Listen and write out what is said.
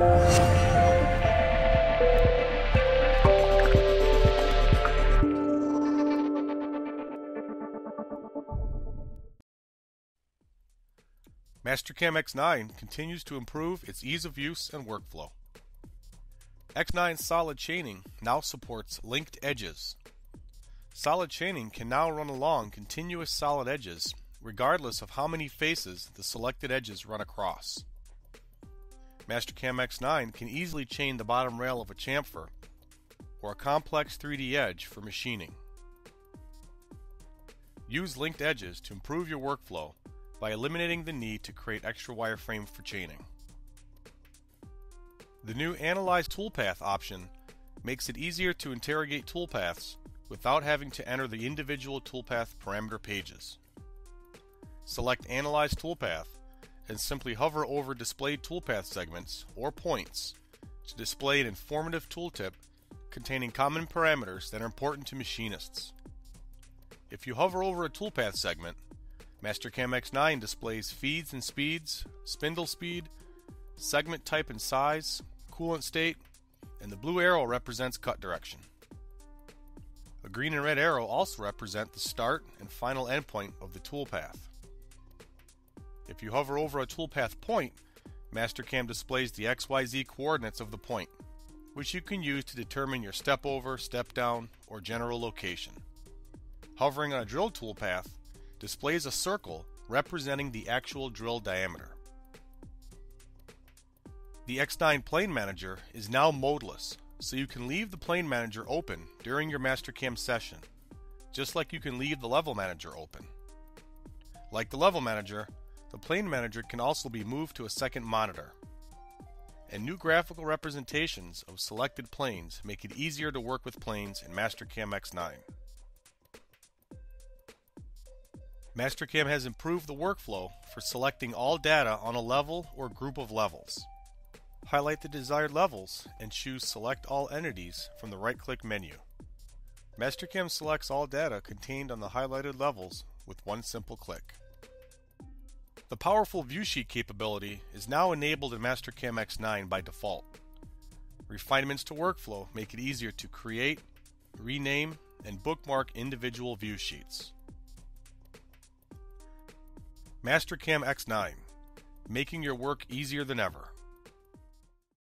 Mastercam X9 continues to improve its ease of use and workflow. X9 solid chaining now supports linked edges. Solid chaining can now run along continuous solid edges regardless of how many faces the selected edges run across. Mastercam X9 can easily chain the bottom rail of a chamfer or a complex 3D edge for machining. Use linked edges to improve your workflow by eliminating the need to create extra wireframe for chaining. The new Analyze Toolpath option makes it easier to interrogate toolpaths without having to enter the individual toolpath parameter pages. Select Analyze Toolpath and simply hover over displayed toolpath segments or points to display an informative tooltip containing common parameters that are important to machinists. If you hover over a toolpath segment, Mastercam X9 displays feeds and speeds, spindle speed, segment type and size, coolant state, and the blue arrow represents cut direction. A green and red arrow also represent the start and final endpoint of the toolpath. If you hover over a toolpath point, Mastercam displays the XYZ coordinates of the point, which you can use to determine your step over, step down, or general location. Hovering on a drill toolpath displays a circle representing the actual drill diameter. The X9 Plane Manager is now modeless, so you can leave the Plane Manager open during your Mastercam session, just like you can leave the Level Manager open. Like the Level Manager, the Plane Manager can also be moved to a second monitor. And new graphical representations of selected planes make it easier to work with planes in Mastercam X9. Mastercam has improved the workflow for selecting all data on a level or group of levels. Highlight the desired levels and choose Select All Entities from the right-click menu. Mastercam selects all data contained on the highlighted levels with one simple click. The powerful viewsheet capability is now enabled in Mastercam X9 by default. Refinements to workflow make it easier to create, rename, and bookmark individual view sheets. Mastercam X9, making your work easier than ever.